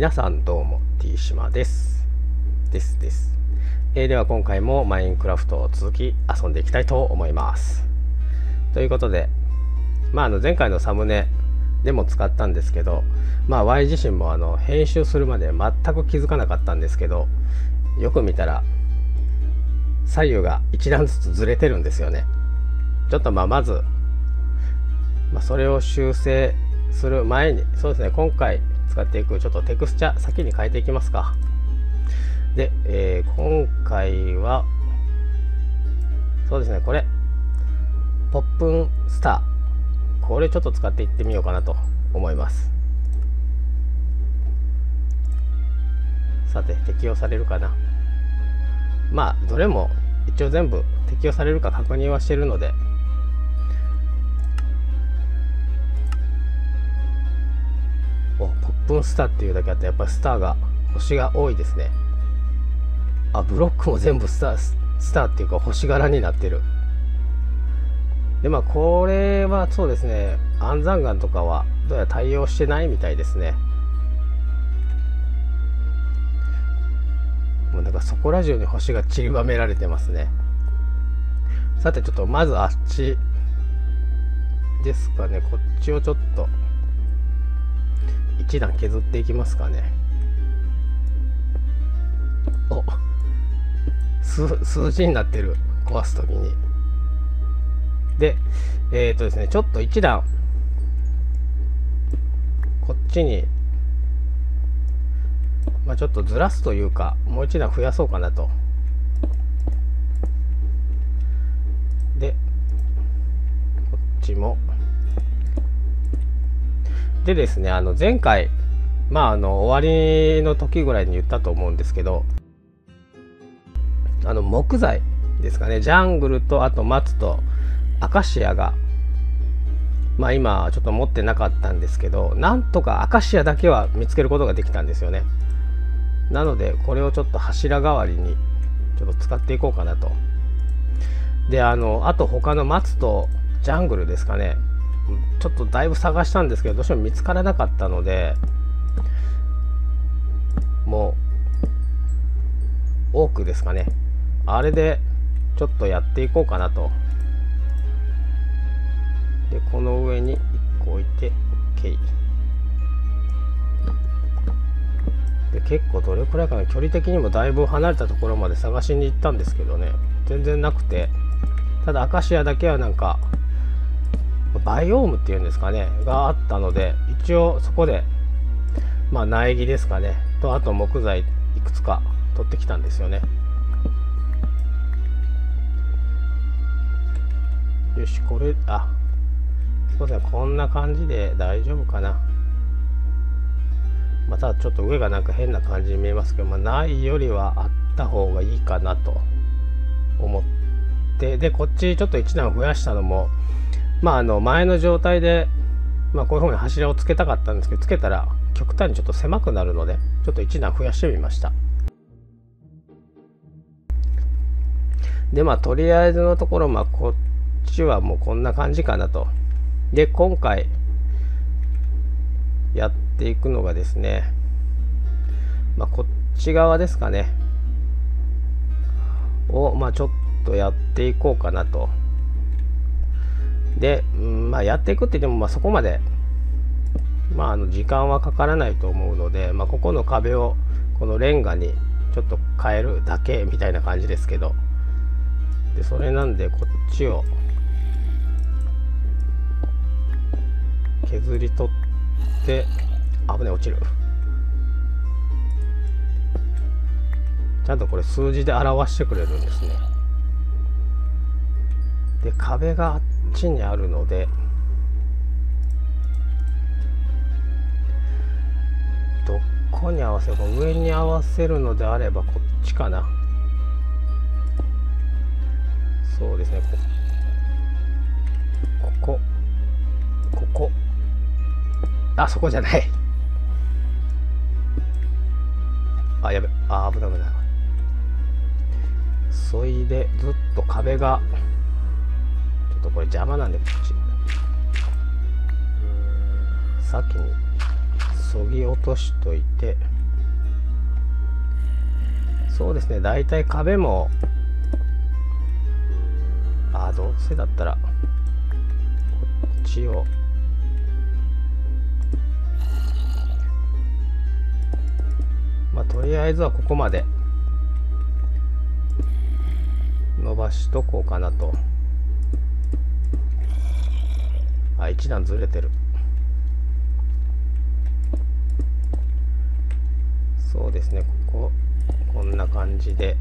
皆さんどうも T 島です。ですです、えー、では今回もマインクラフトを続き遊んでいきたいと思います。ということでまああの前回のサムネでも使ったんですけどまあ Y 自身もあの編集するまで全く気づかなかったんですけどよく見たら左右が一段ずつずれてるんですよね。ちょっとまあまず、まあ、それを修正する前にそうですね今回使っていくちょっとテクスチャ先に変えていきますか。で、えー、今回はそうですねこれ。ポップンスター。これちょっと使っていってみようかなと思います。さて適用されるかな。まあどれも一応全部適用されるか確認はしてるのでおポップンスターっていうだけあってやっぱりスターが星が多いですね。あブロックも全部スタースターっていうか星柄になってる。でまあこれはそうですね。安山岩とかはどうやら対応してないみたいですね。もうなんかそこら中に星が散りばめられてますね。さてちょっとまずあっちですかね。こっちをちょっと1段削っていきますかね。お。数数字になってる。壊す時に。でえっ、ー、とですねちょっと1段。こっちに。まあちょっとずらすというかもう1段増やそうかなと。でこっちも。でですねあの前回まああの終わりの時ぐらいに言ったと思うんですけどあの木材ですかねジャングルとあと松とアカシアがまあ今ちょっと持ってなかったんですけどなんとかアカシアだけは見つけることができたんですよね。なのでこれをちょっと柱代わりにちょっと使っていこうかなと。であのあと他の松とジャングルですかね。ちょっとだいぶ探したんですけどどうしても見つからなかったのでもう多くですかね。あれでちょっとやっていこうかなと。でこの上に1個置いて OK で結構どれくらいかな。距離的にもだいぶ離れたところまで探しに行ったんですけどね。全然なくて。ただアカシアだけはなんかバイオームっていうんですかねがあったので一応そこでまあ苗木ですかねとあと木材いくつか取ってきたんですよね。よしこれあそうですねこんな感じで大丈夫かな。またちょっと上がなんか変な感じに見えますけど、まあ、ないよりはあった方がいいかなと思ってでこっちちょっと1段増やしたのもまああの前の状態で、まあ、こういうふうに柱をつけたかったんですけどつけたら極端にちょっと狭くなるのでちょっと1段増やしてみました。でまあとりあえずのところまあこっちはもうこんな感じかなと。で今回やっていくのがですねまあこっち側ですかね。をまあちょっとやっていこうかなと。で、まあ、やっていくって言っても、まあ、そこまで、まあ、あの時間はかからないと思うので、まあ、ここの壁をこのレンガにちょっと変えるだけみたいな感じですけどでそれなんでこっちを削り取って危ね落ちる。ちゃんとこれ数字で表してくれるんですね。で壁があってちにあるのでどこに合わせるか上に合わせるのであればこっちかな。そうですねここここ。あそこじゃない。あやべあ危ない危ない。そいでずっと壁がとこれ邪魔なんでこっち。先にそぎ落としといて。そうですね大体壁もあどうせだったらこっちを。まあとりあえずはここまで伸ばしとこうかなと。あ一段ずれてる。そうですねこここんな感じで。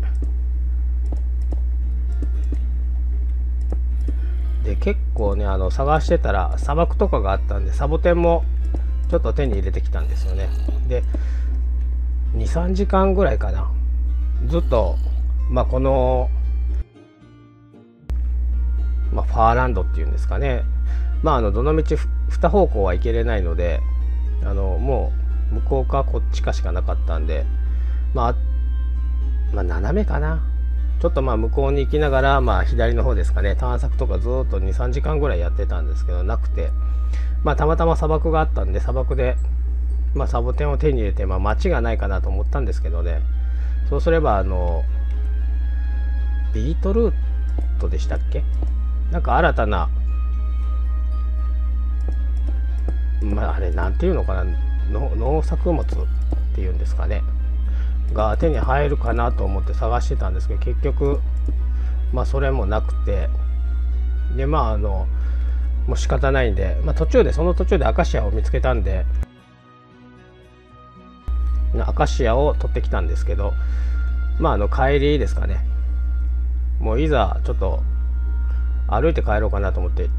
で結構ねあの探してたら砂漠とかがあったんでサボテンもちょっと手に入れてきたんですよね。で23時間ぐらいかな。ずっとまあこのまあ、ファーランドっていうんですかね。まああのどの道2方向は行けれないのであのもう向こうかこっちかしかなかったんで、まあ、まあ斜めかな。ちょっとまあ向こうに行きながら、まあ、左の方ですかね。探索とかずっと23時間ぐらいやってたんですけどなくて、まあ、たまたま砂漠があったんで砂漠で、まあ、サボテンを手に入れて、まあ、街がないかなと思ったんですけどね。そうすればあのビートルートでしたっけ？なんか新たなまああれなんていうのかな農作物っていうんですかね。が手に入るかなと思って探してたんですけど結局まあそれもなくて。でまああのもう仕方ないんで、まあ、途中でその途中でアカシアを見つけたんでアカシアを取ってきたんですけどまああの帰りですかね。もういざちょっと歩いて帰ろうかなと思って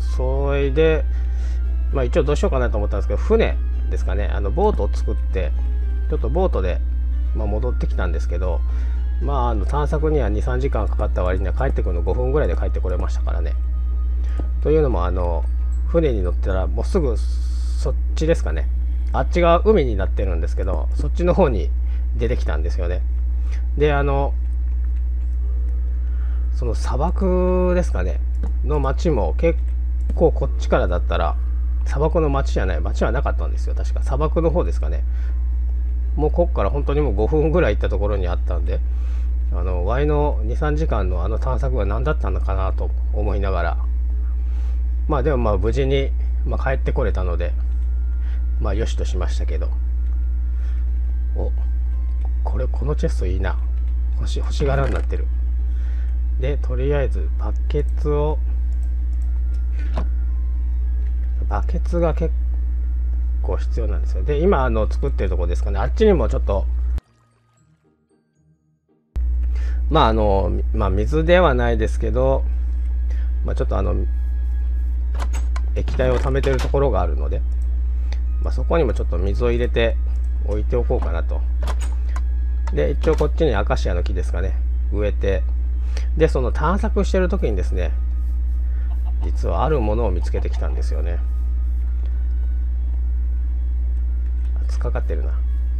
それでまあ一応どうしようかなと思ったんですけど船ですかね。あのボートを作ってちょっとボートで、まあ、戻ってきたんですけどまああの探索には23時間かかった割には帰ってくるの5分ぐらいで帰ってこれましたからね。というのもあの船に乗ったらもうすぐそっちですかね。あっちが海になってるんですけどそっちの方に出てきたんですよね。であのその砂漠ですかね。の町も結構こっちからだったら砂漠の町じゃない町はなかったんですよ確か。砂漠の方ですかね。もうこっから本当にもう5分ぐらい行ったところにあったんであの Y の23時間のあの探索は何だったのかなと思いながら。まあでもまあ無事に、まあ、帰ってこれたのでまあよしとしましたけど。おこれこのチェストいいな。星星柄になってる。でとりあえずバケツをバケツが結構必要なんですよ。で今あの作ってるとこですかね。あっちにもちょっと。まああのまあ水ではないですけど、まあ、ちょっとあの液体を溜めてるところがあるので、まあ、そこにもちょっと水を入れて置いておこうかなと。で一応こっちにアカシアの木ですかね。植えて。でその探索してる時にですね実はあるものを見つけてきたんですよね。突っかかってるな。っ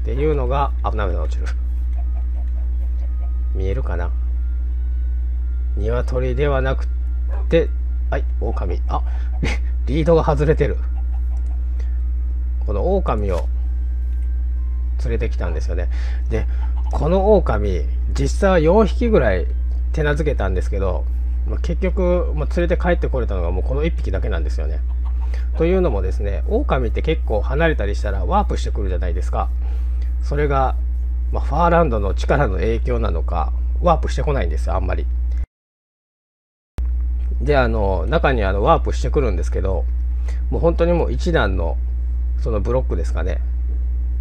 ていうのが危ないが落ちる。見えるかな。鶏ではなくてはい狼。あ リードが外れてる。この狼を連れてきたんですよね。でこの狼実際は4匹ぐらい手なずけたんですけど、まあ、結局、まあ、連れて帰ってこれたのがもうこの1匹だけなんですよね。というのもですね狼って結構離れたりしたらワープしてくるじゃないですか。それが、まあ、ファーランドの力の影響なのかワープしてこないんですよあんまり。であの中にあのワープしてくるんですけどもう本当にもう一段のそのブロックですかね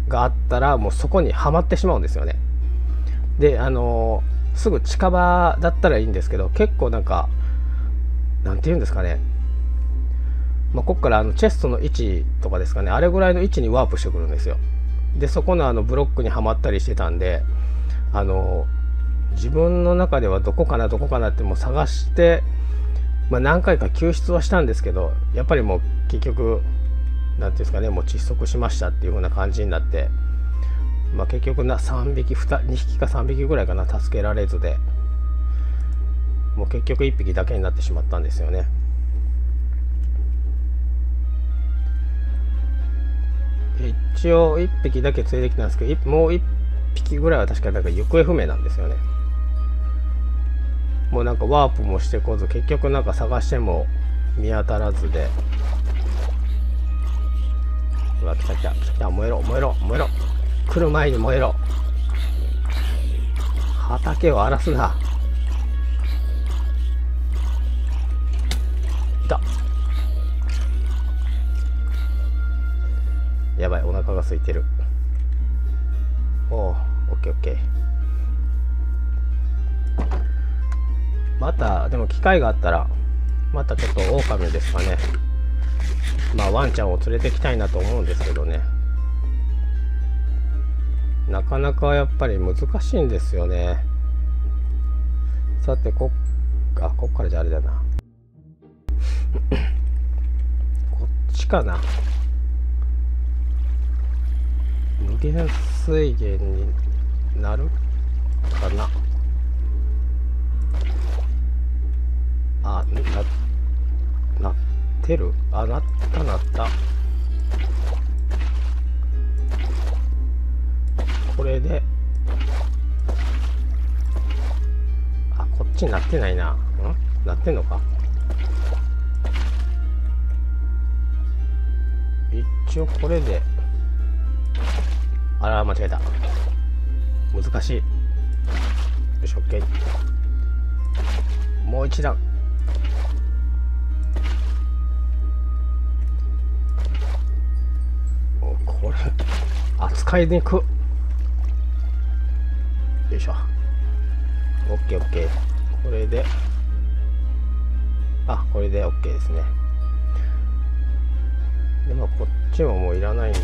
があったらもうそこにはまってしまうんですよね。であのすぐ近場だったらいいんですけど結構なんかなんて言うんですかね。まあ、ここからあのチェストの位置とかですかね。あれぐらいの位置にワープしてくるんですよ。でそこのあのブロックにはまったりしてたんであの自分の中ではどこかなどこかなってもう探して、まあ、何回か救出はしたんですけどやっぱりもう結局何ていうんですかねもう窒息しましたっていう風な感じになってまあ、結局な3匹 2, 2匹か3匹ぐらいかな助けられずで。もう結局1匹だけになってしまったんですよね。一応1匹だけ連れてきたんですけどもう1匹ぐらいは確かなんか行方不明なんですよね。もうなんかワープもしてこず結局なんか探しても見当たらずで。うわ来た来た来た燃えろ燃えろ燃えろ。来る前に燃えろ。畑を荒らすな。いたやばいお腹が空いてる。おおオッケーオッケー。またでも機会があったらまたちょっと狼ですかね。まあワンちゃんを連れてきたいなと思うんですけどね。なかなかやっぱり難しいんですよね。さてこっあこっからじゃあれだな。こっちかな。無限水源になるかな。あななってる？あなったなった。ちになってないな。ん？なってんのか？一応これで。あら間違えた。難しい。よし OK もう一段。これ。扱いにく。よいしょ。OKOK これで。あこれで OK ですね。でまあこっちももういらないんで。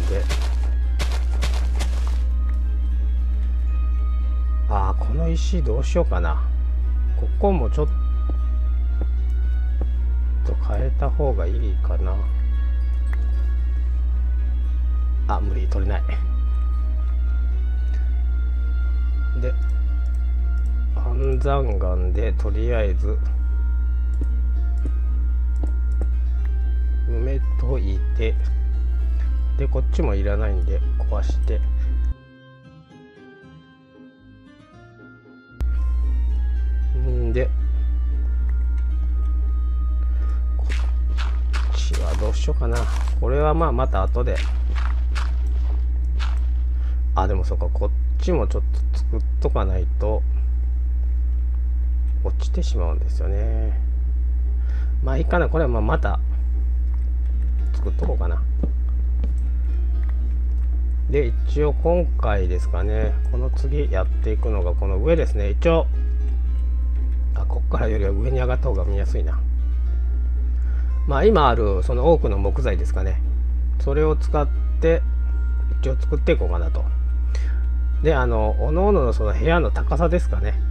ああこの石どうしようかな。ここもちょっと変えた方がいいかな。あ無理取れない。で安山岩でとりあえず埋めといてでこっちもいらないんで壊して。んでこっちはどうしようかな。これはまあまた後で。あでもそっかこっちもちょっと作っとかないと。落ちてしまうんですよね。まあいいかな。これはまあまた作っとこうかな。で一応今回ですかね。この次やっていくのがこの上ですね。一応あこっからよりは上に上がった方が見やすいな。まあ今あるその多くの木材ですかね。それを使って一応作っていこうかなと。であのおのおののその部屋の高さですかね。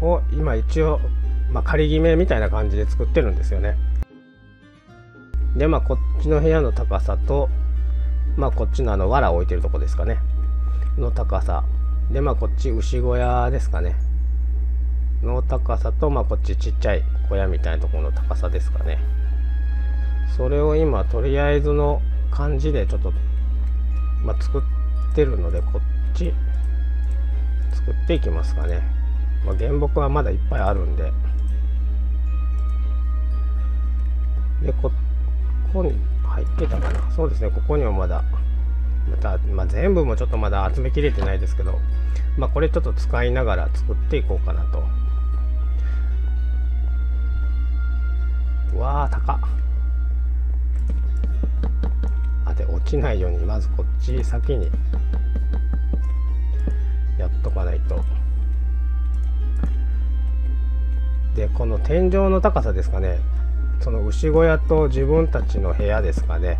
を今一応、まあ、仮決めみたいな感じで作ってるんですよね。でまあこっちの部屋の高さとまあこっちのあの藁を置いてるとこですかね。の高さ。でまあこっち牛小屋ですかね。の高さとまあこっちちっちゃい小屋みたいなところの高さですかね。それを今とりあえずの感じでちょっと、まあ、作ってるのでこっち作っていきますかね、まあ、原木はまだいっぱいあるんで。でここに入ってたかな。そうですねここにはまだまた、まあ、全部もちょっとまだ集めきれてないですけどまあこれちょっと使いながら作っていこうかなと。うわー高っ。あで落ちないようにまずこっち先にやっとかないと。でこの天井の高さですかね。その牛小屋と自分たちの部屋ですかね。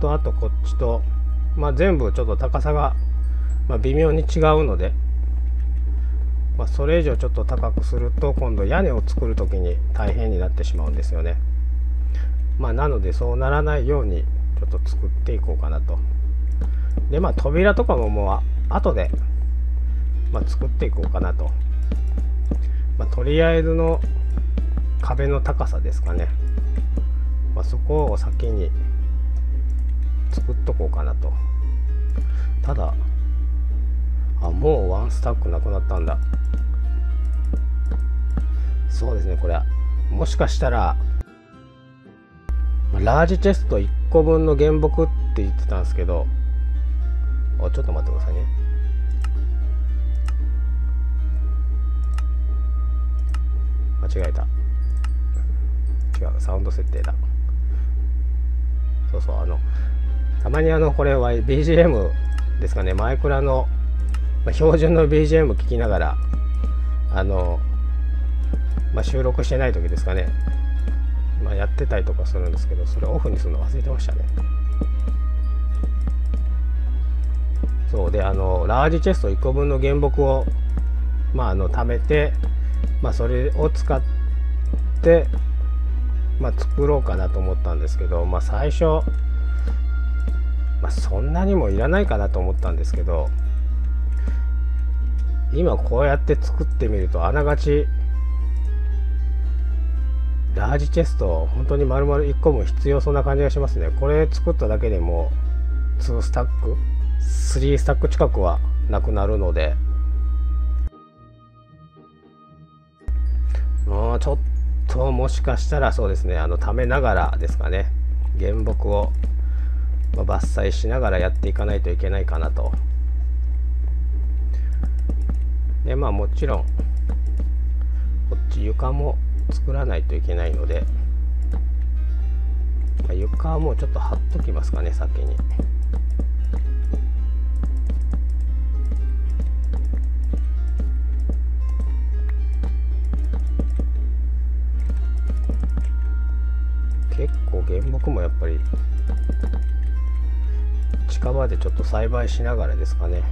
とあとこっちとまあ全部ちょっと高さが、まあ、微妙に違うので、まあ、それ以上ちょっと高くすると今度屋根を作る時に大変になってしまうんですよね。まあなのでそうならないようにちょっと作っていこうかなと。でまあ扉とかももう後で、ま、作っていこうかなと、まあ、とりあえずの壁の高さですかね、まあ、そこを先に作っとこうかなと。ただあもうワンスタックなくなったんだ。そうですねこれもしかしたらラージチェスト1個分の原木って言ってたんですけど。ちょっと待ってくださいね。間違えた。違うサウンド設定だ。そうそうあのたまにあのこれは BGM ですかね。マイクラの、まあ、標準の BGM 聞きながらあの、まあ、収録してない時ですかね、まあ、やってたりとかするんですけどそれオフにするの忘れてましたね。そうであのラージチェスト1個分の原木をまああの貯めてまあそれを使ってまあ、作ろうかなと思ったんですけど、まあ、最初、まあ、そんなにもいらないかなと思ったんですけど今こうやって作ってみるとあながちラージチェスト本当に丸々1個も必要そうな感じがしますね。これ作っただけでも2スタック3スタック近くはなくなるのでちょっともしかしたらそうですねあの貯めながらですかね原木を、まあ、伐採しながらやっていかないといけないかなとでまあもちろんこっち床も作らないといけないので、まあ、床はもうちょっと貼っときますかね先に。ぱり近場でちょっと栽培しながらですかね。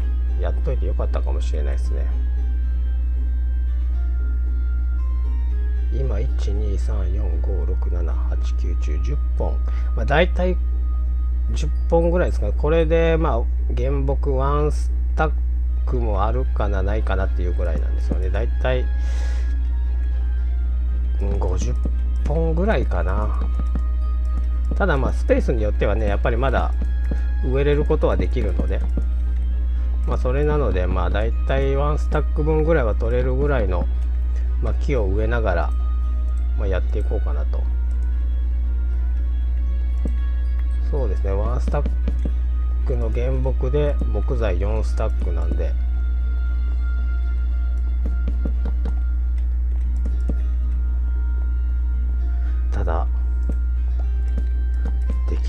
やっといてよかったかもしれないですね。今12345678910本まあ大体10本ぐらいですか。ねこれでまあ原木ワンスタックもあるかなないかなっていうぐらいなんですよね。大体50本ぐらいかな。ただまあスペースによってはねやっぱりまだ植えれることはできるのでまあそれなのでまあ大体ワンスタック分ぐらいは取れるぐらいの、まあ、木を植えながら、まあ、やっていこうかなと。そうですねワンスタックの原木で木材4スタックなんで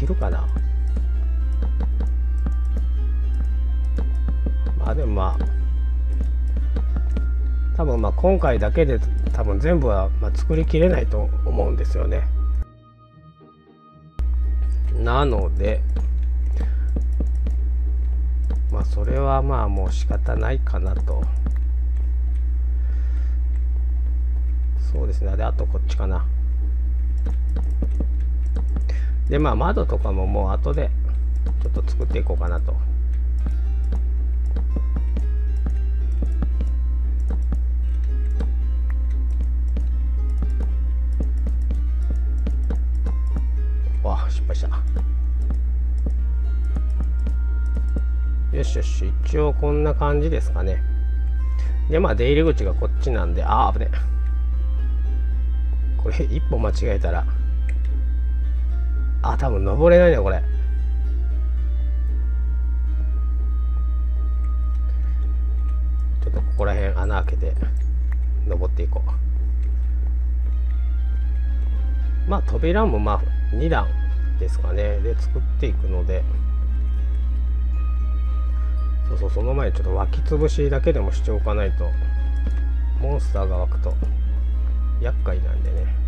できるかな？まあでもまあ多分まあ今回だけで多分全部はまあ作りきれないと思うんですよね。なのでまあそれはまあもう仕方ないかなと。そうですね。であとこっちかな。でまあ窓とかももう後でちょっと作っていこうかなと。わあ失敗した。よしよし一応こんな感じですかね。でまあ出入り口がこっちなんでああ危ねこれ一歩間違えたらあ、多分登れないね、これ。ちょっとここら辺穴開けて登っていこう。まあ扉もまあ2段ですかね。で作っていくので。そうそう、その前にちょっと湧き潰しだけでもしておかないと、モンスターが湧くと厄介なんでね。